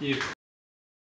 if